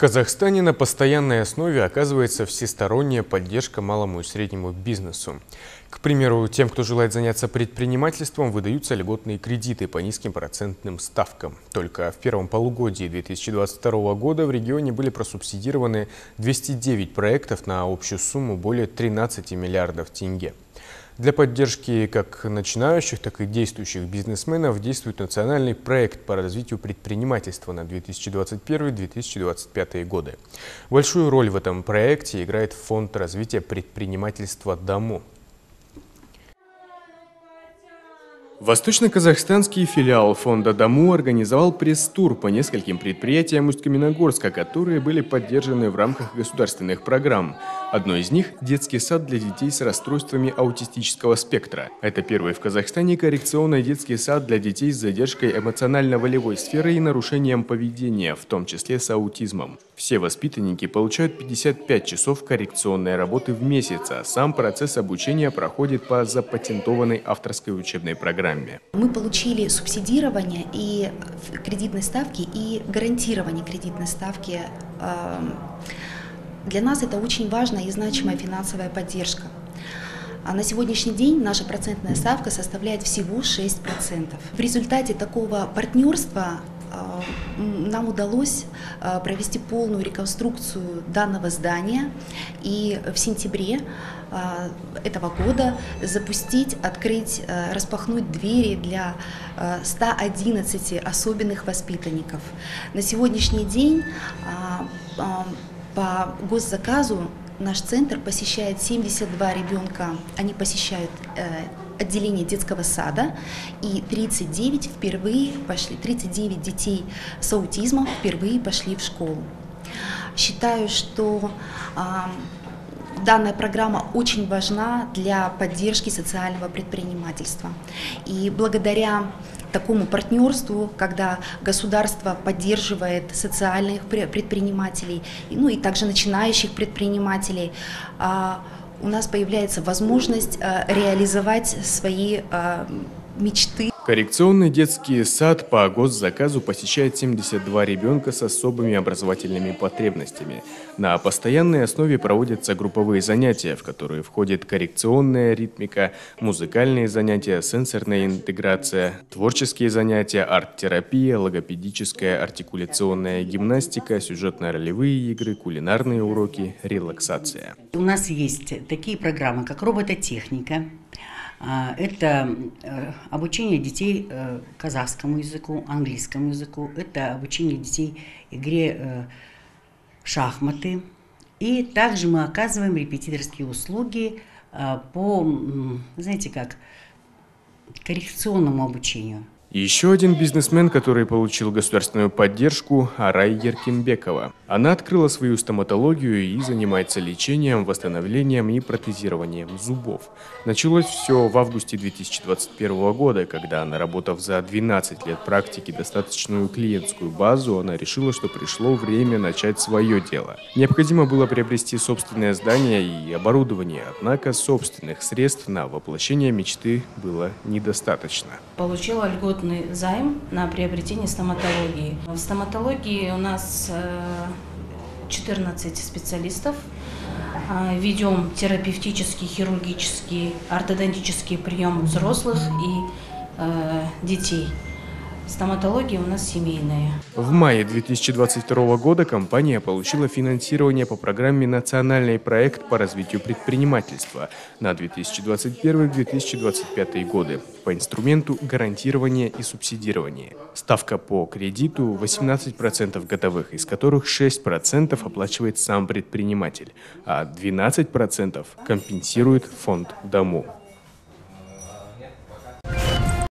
Казахстане на постоянной основе оказывается всесторонняя поддержка малому и среднему бизнесу. К примеру, тем, кто желает заняться предпринимательством, выдаются льготные кредиты по низким процентным ставкам. Только в первом полугодии 2022 года в регионе были просубсидированы 209 проектов на общую сумму более 13 миллиардов тенге. Для поддержки как начинающих, так и действующих бизнесменов действует национальный проект по развитию предпринимательства на 2021-2025 годы. Большую роль в этом проекте играет Фонд развития предпринимательства «Дому». Восточно-казахстанский филиал фонда «Дому» организовал пресс-тур по нескольким предприятиям Усть-Каменогорска, которые были поддержаны в рамках государственных программ. Одно из них – детский сад для детей с расстройствами аутистического спектра. Это первый в Казахстане коррекционный детский сад для детей с задержкой эмоционально-волевой сферы и нарушением поведения, в том числе с аутизмом. Все воспитанники получают 55 часов коррекционной работы в месяц, а сам процесс обучения проходит по запатентованной авторской учебной программе. Мы получили субсидирование и кредитной ставки, и гарантирование кредитной ставки. Эм, для нас это очень важная и значимая финансовая поддержка. А на сегодняшний день наша процентная ставка составляет всего 6%. В результате такого партнерства нам удалось а, провести полную реконструкцию данного здания и в сентябре а, этого года запустить, открыть, распахнуть двери для 111 особенных воспитанников. На сегодняшний день по госзаказу наш центр посещает 72 ребенка, они посещают э, отделение детского сада, и 39 впервые пошли, 39 детей с аутизмом впервые пошли в школу. Считаю, что а, данная программа очень важна для поддержки социального предпринимательства. И благодаря такому партнерству, когда государство поддерживает социальных предпринимателей, ну и также начинающих предпринимателей, а, у нас появляется возможность а, реализовать свои а, мечты Коррекционный детский сад по госзаказу посещает 72 ребенка с особыми образовательными потребностями. На постоянной основе проводятся групповые занятия, в которые входит коррекционная ритмика, музыкальные занятия, сенсорная интеграция, творческие занятия, арт-терапия, логопедическая артикуляционная гимнастика, сюжетно-ролевые игры, кулинарные уроки, релаксация. У нас есть такие программы, как робототехника, это э, обучение детей э, казахскому языку, английскому языку, это обучение детей игре э, шахматы. И также мы оказываем репетиторские услуги по, знаете как, коррекционному обучению. Еще один бизнесмен, который получил государственную поддержку – Арай Еркинбекова. Она открыла свою стоматологию и занимается лечением, восстановлением и протезированием зубов. Началось все в августе 2021 года, когда, наработав за 12 лет практики достаточную клиентскую базу, она решила, что пришло время начать свое дело. Необходимо было приобрести собственное здание и оборудование, однако собственных средств на воплощение мечты было недостаточно. Получила льготу льготный займ на приобретение стоматологии. В стоматологии у нас 14 э, специалистов. А, ведем терапевтический, хирургический, ортодонтический прием взрослых и э, детей. Стоматология у нас семейная. В мае 2022 года компания получила финансирование по программе «Национальный проект по развитию предпринимательства» на 2021-2025 годы по инструменту гарантирования и субсидирования. Ставка по кредиту 18% годовых, из которых 6% оплачивает сам предприниматель, а 12% компенсирует фонд «Дому».